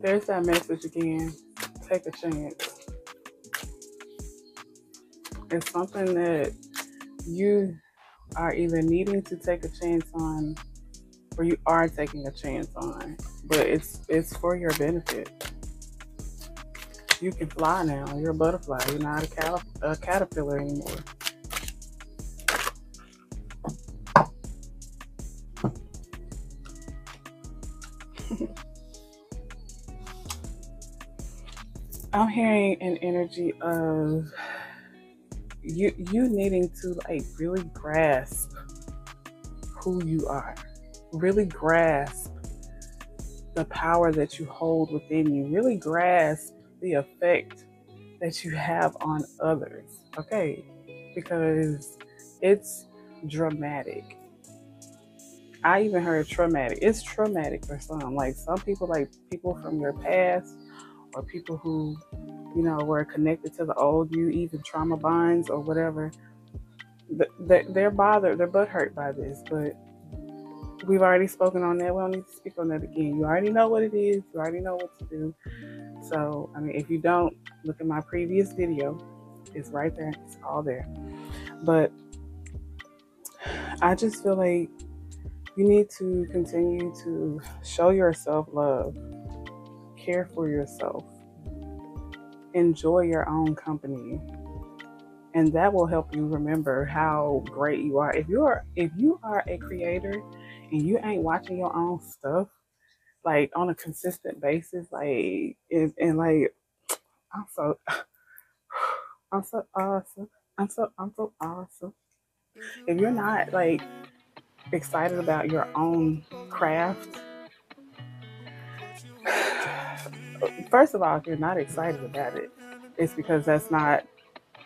There's that message again. Take a chance. It's something that you are either needing to take a chance on or you are taking a chance on. But it's it's for your benefit. You can fly now. You're a butterfly. You're not a, cat- a caterpillar anymore. I'm hearing an energy of you you needing to like really grasp who you are. Really grasp the power that you hold within you. Really grasp the effect that you have on others. Okay? Because it's dramatic. I even heard traumatic. It's traumatic for some. Like some people, like people from your past or people who, you know, were connected to the old you, even trauma bonds or whatever. They're bothered, they're butthurt by this, but we've already spoken on that. We don't need to speak on that again. You already know what it is, you already know what to do. So, I mean, if you don't, look at my previous video. It's right there, it's all there. But I just feel like you need to continue to show yourself love, care for yourself, enjoy your own company. And that will help you remember how great you are. If you're if you are a creator and you ain't watching your own stuff, like on a consistent basis, like and, and like I'm so I'm so awesome. I'm so I'm so awesome. Mm-hmm. If you're not like excited about your own craft, first of all, if you're not excited about it, it's because that's not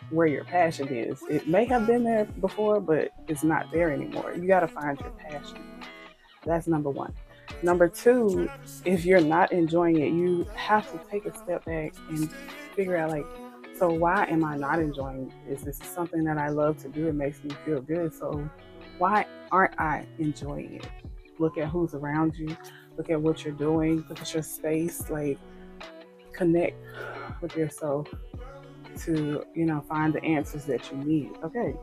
where your passion is. It may have been there before, but it's not there anymore. You got to find your passion. That's number one. Number two, if you're not enjoying it, you have to take a step back and figure out like, so why am I not enjoying this? This is something that I love to do. It makes me feel good. So why aren't I enjoying it? Look at who's around you. Look at what you're doing. Look at your space. Like connect with yourself to, you know, find the answers that you need. Okay.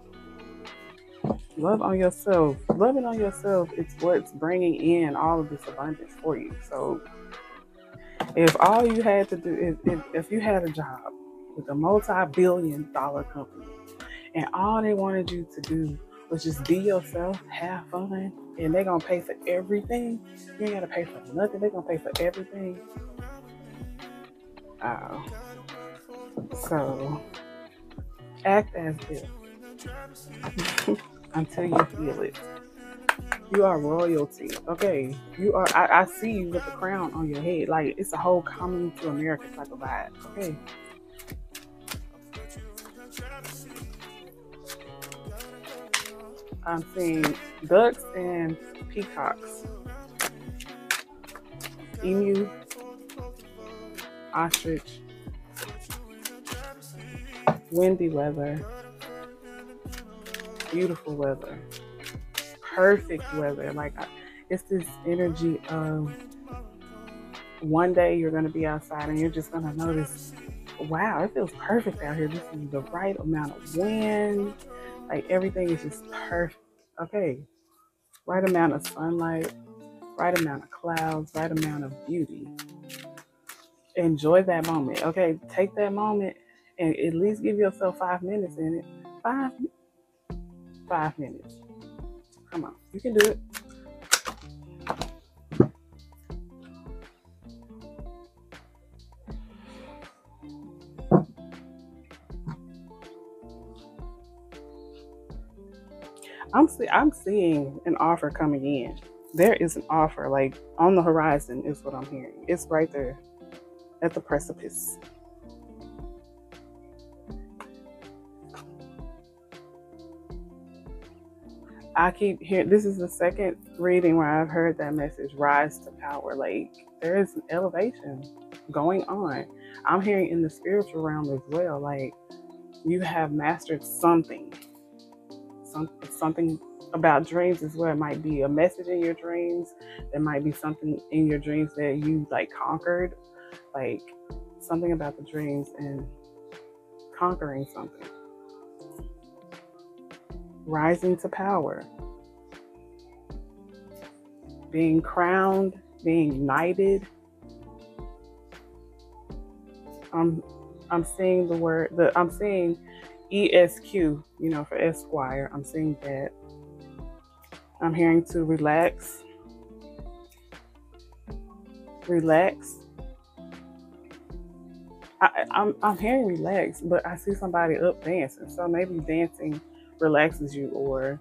Love on yourself. Loving on yourself is what's bringing in all of this abundance for you. So, if all you had to do is if, if you had a job with a multi-billion dollar company and all they wanted you to do was just be yourself, have fun, and they're gonna pay for everything. You ain't gotta pay for nothing, they're gonna pay for everything. Oh. So act as if until you feel it. You are royalty. Okay. You are I, I see you with the crown on your head. Like it's a whole coming to America type of vibe. Okay. I'm seeing ducks and peacocks. Emu, ostrich, windy weather, beautiful weather, perfect weather. Like it's this energy of one day you're going to be outside and you're just going to notice, wow, it feels perfect out here. This is the right amount of wind. Like everything is just perfect. Okay, right amount of sunlight, right amount of clouds, right amount of beauty. Enjoy that moment. Okay, take that moment and at least give yourself five minutes in it. Five, five minutes. Come on, you can do it. I'm see- I'm seeing an offer coming in. There is an offer like on the horizon is what I'm hearing. It's right there at the precipice. I keep hearing this is the second reading where I've heard that message rise to power. Like there is an elevation going on. I'm hearing in the spiritual realm as well. Like you have mastered something, some, something about dreams as well. It might be a message in your dreams. There might be something in your dreams that you like conquered, like something about the dreams and conquering something. Rising to power. Being crowned, being knighted. I'm I'm seeing the word the I'm seeing ESQ, you know, for Esquire. I'm seeing that. I'm hearing to relax. Relax. I'm I'm hearing relax, but I see somebody up dancing. So maybe dancing relaxes you, or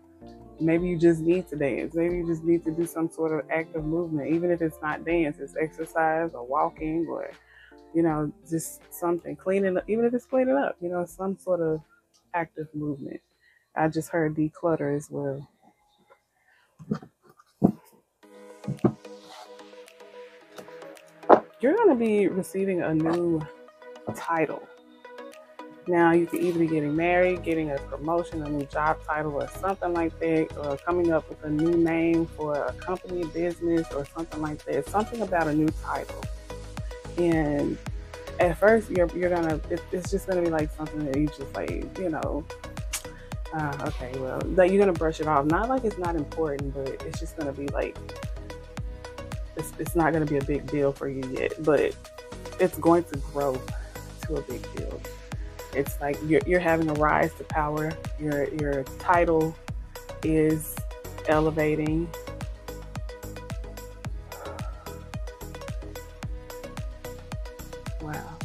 maybe you just need to dance. Maybe you just need to do some sort of active movement, even if it's not dance, it's exercise or walking or you know, just something cleaning up, even if it's cleaning up, you know, some sort of active movement. I just heard declutter as well. You're going to be receiving a new title. Now, you could either be getting married, getting a promotion, a new job title, or something like that, or coming up with a new name for a company, business, or something like that. Something about a new title. And at first, you're, you're gonna, it, it's just gonna be like something that you just like, you know, uh, okay, well, that you're gonna brush it off. Not like it's not important, but it's just gonna be like it's, it's not gonna be a big deal for you yet, but it's going to grow to a big deal. It's like you're, you're having a rise to power. Your your title is elevating. Wow.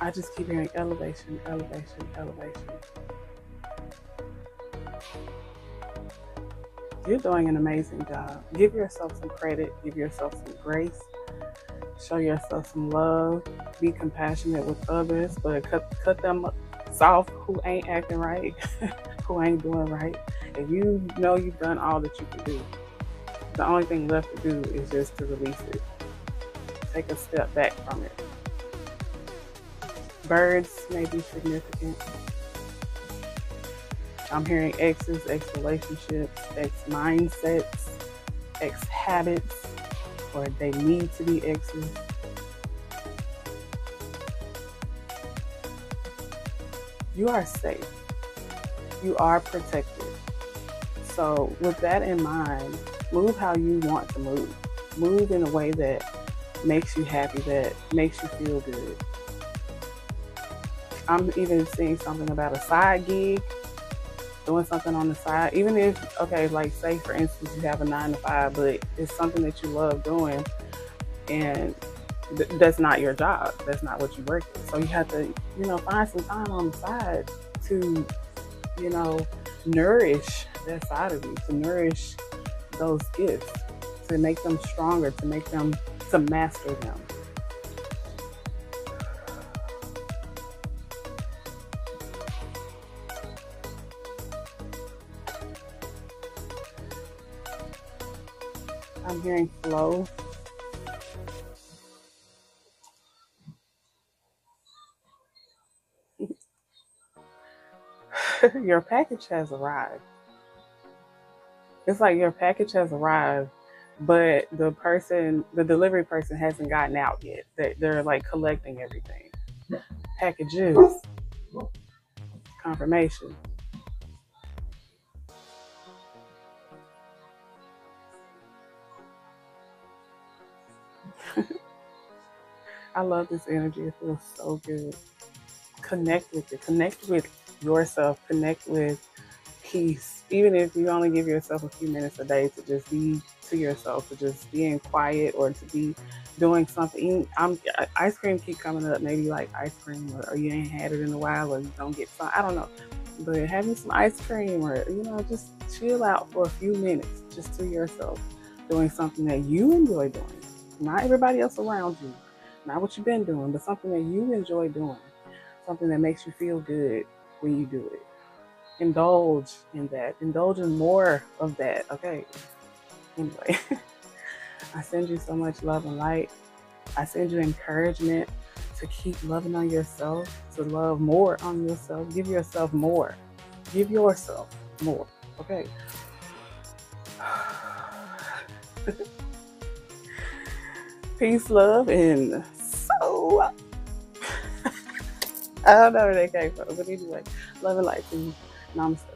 I just keep hearing elevation, elevation, elevation. You're doing an amazing job. Give yourself some credit, give yourself some grace, show yourself some love, be compassionate with others, but cut, cut them off who ain't acting right, who ain't doing right. If you know you've done all that you can do, the only thing left to do is just to release it. Take a step back from it. Birds may be significant. I'm hearing exes, ex relationships, ex mindsets, ex habits, or they need to be exes. You are safe. You are protected. So, with that in mind, move how you want to move. Move in a way that makes you happy, that makes you feel good. I'm even seeing something about a side gig, doing something on the side. Even if, okay, like say for instance, you have a nine to five, but it's something that you love doing and th- that's not your job. That's not what you work in. So you have to, you know, find some time on the side to, you know, nourish that side of you, to nourish those gifts, to make them stronger, to make them, to master them. I'm hearing flow. your package has arrived. It's like your package has arrived, but the person, the delivery person hasn't gotten out yet. They, they're like collecting everything. Packages. Confirmation. I love this energy. It feels so good. Connect with it. Connect with yourself. Connect with peace. Even if you only give yourself a few minutes a day to just be to yourself, to just be in quiet or to be doing something. I'm ice cream keep coming up. Maybe like ice cream, or, or you ain't had it in a while, or you don't get some. I don't know. But having some ice cream, or you know, just chill out for a few minutes, just to yourself, doing something that you enjoy doing, not everybody else around you not what you've been doing, but something that you enjoy doing, something that makes you feel good when you do it. Indulge in that. Indulge in more of that. Okay. Anyway, I send you so much love and light. I send you encouragement. to keep loving on yourself, to love more on yourself. Give yourself more. Give yourself more. Okay. Peace, love, and so. I don't know where they came from, but anyway, love and light you. Namaste.